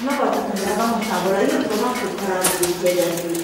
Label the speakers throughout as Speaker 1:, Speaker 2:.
Speaker 1: una volta che andavamo a tavola io ho trovato il coraggio di chiedergli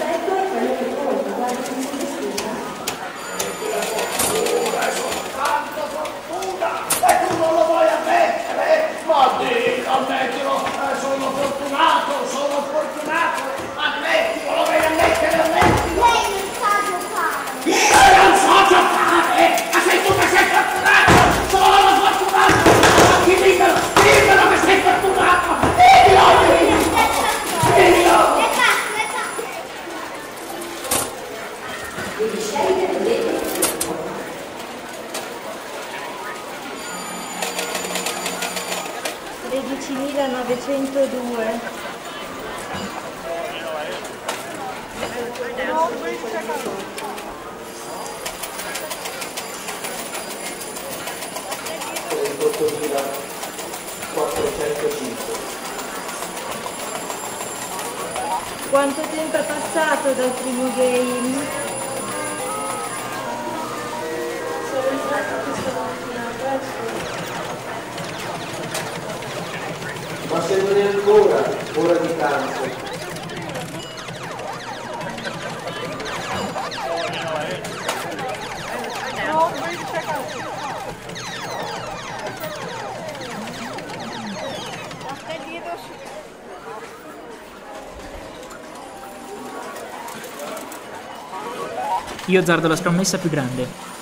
Speaker 1: 사이클 관련해서 연구하는 중이겠습니다. devi scegliere bene le 10.902
Speaker 2: 405
Speaker 1: quanto tempo è passato dal primo game?
Speaker 2: scendere ancora ora di tanto.
Speaker 3: Io azzardo la scommessa più grande.